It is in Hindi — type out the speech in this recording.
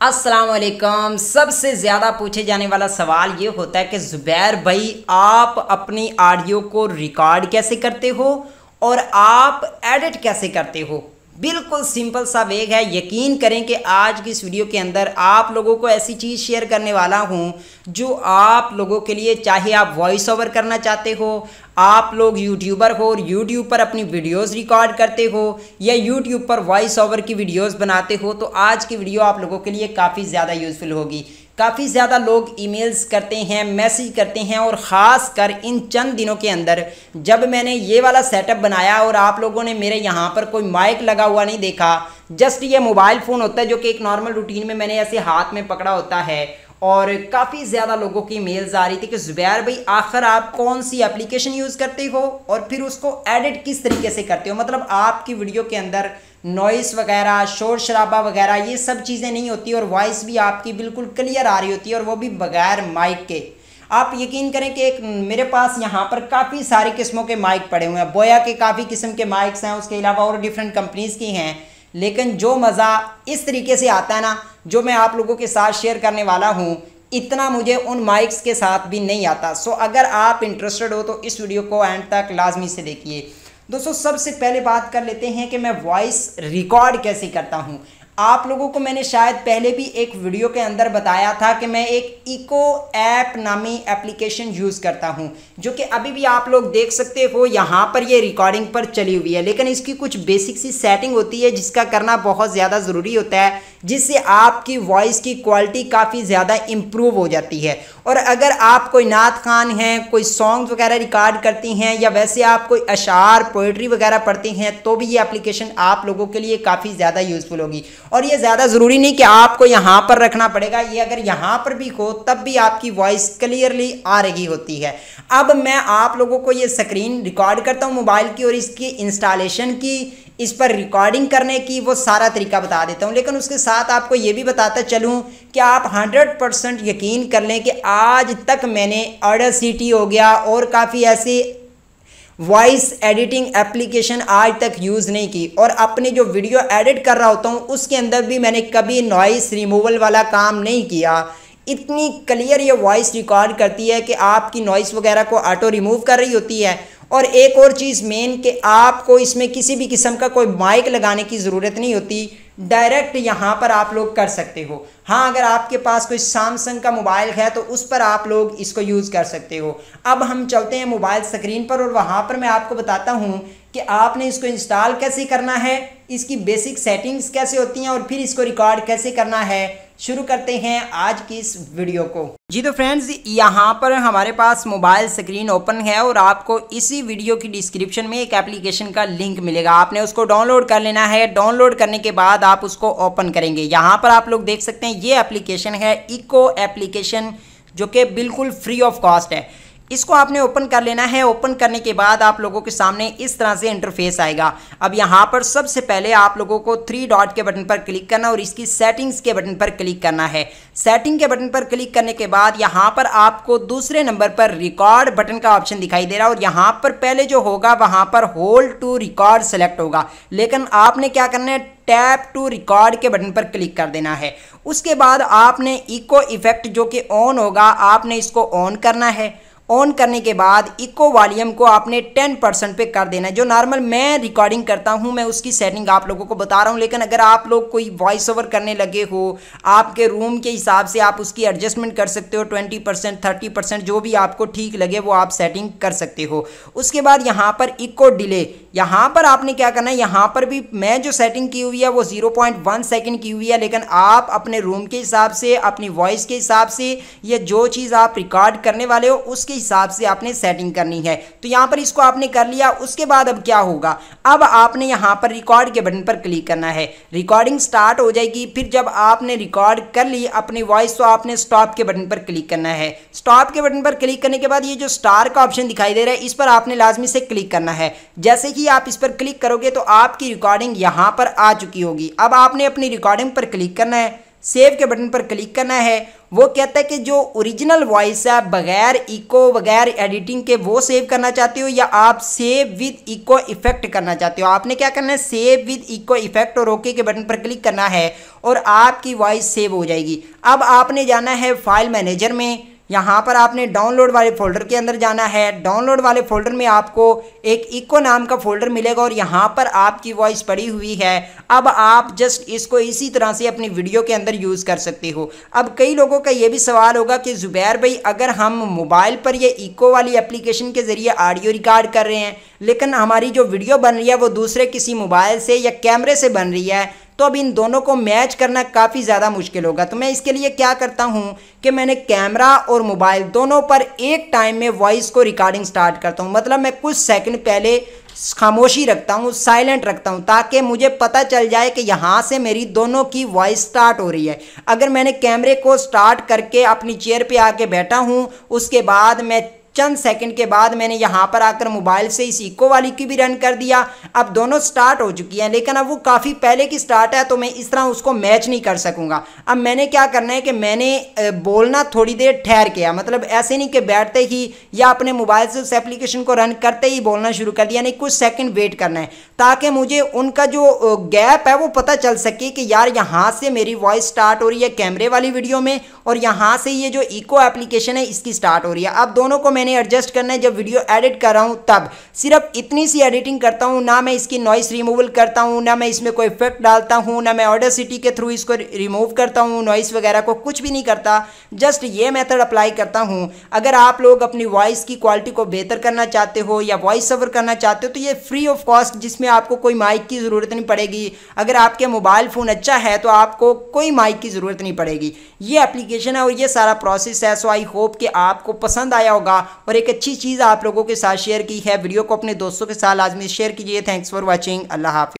अस्सलाम वालेकुम सबसे ज़्यादा पूछे जाने वाला सवाल ये होता है कि ज़ुबैर भाई, आप अपनी ऑडियो को रिकॉर्ड कैसे करते हो और आप एडिट कैसे करते हो? बिल्कुल सिंपल सा वेग है। यकीन करें कि आज की इस वीडियो के अंदर आप लोगों को ऐसी चीज़ शेयर करने वाला हूँ जो आप लोगों के लिए चाहे आप वॉइस ओवर करना चाहते हो, आप लोग यूट्यूबर हो और यूट्यूब पर अपनी वीडियोस रिकॉर्ड करते हो या यूट्यूब पर वॉइस ओवर की वीडियोस बनाते हो तो आज की वीडियो आप लोगों के लिए काफ़ी ज़्यादा यूज़फुल होगी। काफ़ी ज़्यादा लोग ईमेल्स करते हैं, मैसेज करते हैं और ख़ास कर इन चंद दिनों के अंदर जब मैंने ये वाला सेटअप बनाया और आप लोगों ने मेरे यहाँ पर कोई माइक लगा हुआ नहीं देखा जस्ट ये मोबाइल फ़ोन होता है जो कि एक नॉर्मल रूटीन में मैंने ऐसे हाथ में पकड़ा होता है और काफ़ी ज़्यादा लोगों की मेल्स आ रही थी कि ज़ुबैर भाई, आखिर आप कौन सी एप्लीकेशन यूज़ करते हो और फिर उसको एडिट किस तरीके से करते हो? मतलब आपकी वीडियो के अंदर नॉइस वगैरह, शोर शराबा वगैरह, ये सब चीज़ें नहीं होती और वॉइस भी आपकी बिल्कुल क्लियर आ रही होती है और वो भी बगैर माइक के। आप यकीन करें कि एक मेरे पास यहाँ पर काफ़ी सारी किस्मों के माइक पड़े हुए हैं। बोया के काफ़ी किस्म के माइक्स हैं, उसके अलावा और डिफरेंट कंपनीज़ की हैं। लेकिन जो मज़ा इस तरीके से आता है ना, जो मैं आप लोगों के साथ शेयर करने वाला हूँ, इतना मुझे उन माइक्स के साथ भी नहीं आता। सो अगर आप इंटरेस्टेड हो तो इस वीडियो को एंड तक लाजमी से देखिए। दोस्तों, सबसे पहले बात कर लेते हैं कि मैं वॉइस रिकॉर्ड कैसे करता हूँ। आप लोगों को मैंने शायद पहले भी एक वीडियो के अंदर बताया था कि मैं एक इको ऐप नामी एप्लीकेशन यूज़ करता हूँ, जो कि अभी भी आप लोग देख सकते हो, यहाँ पर ये रिकॉर्डिंग पर चली हुई है। लेकिन इसकी कुछ बेसिक सी सेटिंग होती है, जिसका करना बहुत ज़्यादा ज़रूरी होता है। जिससे आपकी वॉइस की क्वालिटी काफ़ी ज़्यादा इम्प्रूव हो जाती है। और अगर आप कोई नात खान हैं, कोई सॉन्ग वगैरह रिकॉर्ड करती हैं, या वैसे आप कोई अशार पोइट्री वगैरह पढ़ती हैं तो भी ये एप्लीकेशन आप लोगों के लिए काफ़ी ज़्यादा यूज़फुल होगी। और ये ज़्यादा ज़रूरी नहीं कि आपको यहाँ पर रखना पड़ेगा, ये अगर यहाँ पर भी हो, तब भी आपकी वॉइस क्लियरली आ रही होती है। अब मैं आप लोगों को ये स्क्रीन रिकॉर्ड करता हूँ मोबाइल की और इसकी इंस्टॉलेशन की। इस पर रिकॉर्डिंग करने की वो सारा तरीका बता देता हूँ। लेकिन उसके साथ आपको ये भी बताता चलूँ कि आप 100 परसेंट यकीन कर लें कि आज तक मैंने ऑर्डर सिटी हो गया और काफ़ी ऐसे वॉइस एडिटिंग एप्लीकेशन आज तक यूज़ नहीं की। और अपनी जो वीडियो एडिट कर रहा होता हूँ, उसके अंदर भी मैंने कभी नॉइस रिमूवल वाला काम नहीं किया। इतनी क्लियर ये वॉइस रिकॉर्ड करती है कि आपकी नॉइस वगैरह को ऑटो रिमूव कर रही होती है। और एक और चीज़ मेन कि आपको इसमें किसी भी किस्म का कोई माइक लगाने की ज़रूरत नहीं होती। डायरेक्ट यहाँ पर आप लोग कर सकते हो। हाँ अगर आपके पास कोई सैमसंग का मोबाइल है तो उस पर आप लोग इसको यूज़ कर सकते हो। अब हम चलते हैं मोबाइल स्क्रीन पर और वहाँ पर मैं आपको बताता हूँ कि आपने इसको इंस्टॉल कैसे करना है, इसकी बेसिक सेटिंग्स कैसे होती हैं और फिर इसको रिकॉर्ड कैसे करना है। शुरू करते हैं आज की इस वीडियो को। जी तो फ्रेंड्स यहाँ पर हमारे पास मोबाइल स्क्रीन ओपन है और आपको इसी वीडियो की डिस्क्रिप्शन में एक एप्लीकेशन का लिंक मिलेगा। आपने उसको डाउनलोड कर लेना है। डाउनलोड करने के बाद आप उसको ओपन करेंगे। यहाँ पर आप लोग देख सकते हैं, ये एप्लीकेशन है इको एप्लीकेशन जो कि बिल्कुल फ्री ऑफ़ कॉस्ट है। इसको आपने ओपन कर लेना है। ओपन करने के बाद आप लोगों के सामने इस तरह से इंटरफेस आएगा। अब यहाँ पर सबसे पहले आप लोगों को थ्री डॉट के बटन पर क्लिक करना और इसकी सेटिंग्स के बटन पर क्लिक करना है। सेटिंग के बटन पर क्लिक करने के बाद यहाँ पर आपको दूसरे नंबर पर रिकॉर्ड बटन का ऑप्शन दिखाई दे रहा है और यहाँ पर पहले जो होगा वहाँ पर होल्ड टू रिकॉर्ड सेलेक्ट होगा। लेकिन आपने क्या करना है? टैप टू रिकॉर्ड के बटन पर क्लिक कर देना है। उसके बाद आपने इको इफ़ेक्ट जो कि ऑन होगा, आपने इसको ऑन करना है। ऑन करने के बाद इको वॉल्यूम को आपने 10 परसेंट पे कर देना है। जो नॉर्मल मैं रिकॉर्डिंग करता हूँ, मैं उसकी सेटिंग आप लोगों को बता रहा हूँ, लेकिन अगर आप लोग कोई वॉइस ओवर करने लगे हो, आपके रूम के हिसाब से आप उसकी एडजस्टमेंट कर सकते हो 20 परसेंट थर्टी परसेंट जो भी आपको ठीक लगे, वो आप सेटिंग कर सकते हो। उसके बाद यहाँ पर इको डिले यहाँ पर आपने क्या करना है? यहाँ पर भी मैं जो सेटिंग की हुई है, वो ज़ीरो पॉइंट वन सेकेंड की हुई है, लेकिन आप अपने रूम के हिसाब से, अपनी वॉइस के हिसाब से, या जो चीज़ आप रिकॉर्ड करने वाले हो, उसके हिसाब से आपने सेटिंग करनी है। तो यहाँ पर इसको आपने कर लिया, उसके बाद अब क्या होगा? अब आपने यहाँ पर रिकॉर्ड के बटन पर क्लिक करना है। रिकॉर्डिंग स्टार्ट हो जाएगी, फिर जब आपने रिकॉर्ड कर ली, अपनी वॉइस तो आपने स्टॉप के बटन पर क्लिक करना है। स्टॉप के बटन पर क्लिक करने के बाद ये जो स्टार का ऑप्शन दिखाई दे रहा है, इस पर आपने लाजमी से क्लिक करना है। जैसे ही आप इस पर क्लिक करोगे तो आपकी रिकॉर्डिंग यहाँ पर आ चुकी होगी। अब आपने अपनी रिकॉर्डिंग पर क्लिक करना है। सेव के बटन पर क्लिक करना है। वो कहता है कि जो ओरिजिनल वॉइस है बगैर इको बगैर एडिटिंग के वो सेव करना चाहते हो या आप सेव विद इको इफ़ेक्ट करना चाहते हो? आपने क्या करना है? सेव विद इको इफ़ेक्ट और ओके के बटन पर क्लिक करना है और आपकी वॉइस सेव हो जाएगी। अब आपने जाना है फ़ाइल मैनेजर में। यहाँ पर आपने डाउनलोड वाले फोल्डर के अंदर जाना है। डाउनलोड वाले फोल्डर में आपको एक इको नाम का फोल्डर मिलेगा और यहाँ पर आपकी वॉइस पड़ी हुई है। अब आप जस्ट इसको इसी तरह से अपनी वीडियो के अंदर यूज़ कर सकते हो। अब कई लोगों का ये भी सवाल होगा कि ज़ुबैर भाई, अगर हम मोबाइल पर ये इको वाली एप्लीकेशन के ज़रिए ऑडियो रिकॉर्ड कर रहे हैं, लेकिन हमारी जो वीडियो बन रही है वो दूसरे किसी मोबाइल से या कैमरे से बन रही है तो अब इन दोनों को मैच करना काफ़ी ज़्यादा मुश्किल होगा। तो मैं इसके लिए क्या करता हूँ कि मैंने कैमरा और मोबाइल दोनों पर एक टाइम में वॉइस को रिकॉर्डिंग स्टार्ट करता हूँ। मतलब मैं कुछ सेकंड पहले खामोशी रखता हूँ साइलेंट रखता हूँ, ताकि मुझे पता चल जाए कि यहाँ से मेरी दोनों की वॉइस स्टार्ट हो रही है। अगर मैंने कैमरे को स्टार्ट करके अपनी चेयर पे आके बैठा हूँ, उसके बाद मैं चंद सेकंड के बाद मैंने यहाँ पर आकर मोबाइल से इस इको वाली की भी रन कर दिया। अब दोनों स्टार्ट हो चुकी हैं, लेकिन अब वो काफ़ी पहले की स्टार्ट है तो मैं इस तरह उसको मैच नहीं कर सकूँगा। अब मैंने क्या करना है कि मैंने बोलना थोड़ी देर ठहर किया मतलब ऐसे नहीं कि बैठते ही या अपने मोबाइल से उस एप्लीकेशन को रन करते ही बोलना शुरू कर दिया नहीं कुछ सेकेंड वेट करना है, ताकि मुझे उनका जो गैप है, वो पता चल सके कि यार यहाँ से मेरी वॉइस स्टार्ट हो रही है कैमरे वाली वीडियो में, और यहाँ से ये जो इको एप्लीकेशन है, इसकी स्टार्ट हो रही है। अब दोनों को मैंने मैंने एडजस्ट करना है, जब वीडियो एडिट कर रहा हूँ, तब। सिर्फ़ इतनी सी एडिटिंग करता हूँ, ना मैं इसकी नॉइस रिमूवल करता हूँ, ना मैं इसमें कोई इफ़ेक्ट डालता हूँ, ना मैं ऑर्डर सिटी के थ्रू इसको रिमूव करता हूँ नॉइस वगैरह को कुछ भी नहीं करता। जस्ट ये मेथड अप्लाई करता हूँ। अगर आप लोग अपनी वॉइस की क्वालिटी को बेहतर करना चाहते हो, या वॉइस सफ़र करना चाहते हो तो ये फ्री ऑफ़ कॉस्ट जिसमें आपको कोई माइक की ज़रूरत नहीं पड़ेगी। अगर आपके मोबाइल फ़ोन अच्छा है तो आपको कोई माइक की ज़रूरत नहीं पड़ेगी। ये एप्लीकेशन है और ये सारा प्रोसेस है सो आई होप कि आपको पसंद आया होगा। और एक अच्छी चीज़ आप लोगों के साथ शेयर की है। वीडियो को अपने दोस्तों के साथ लाजमी शेयर कीजिए थैंक्स फॉर वॉचिंग अल्लाह हाफि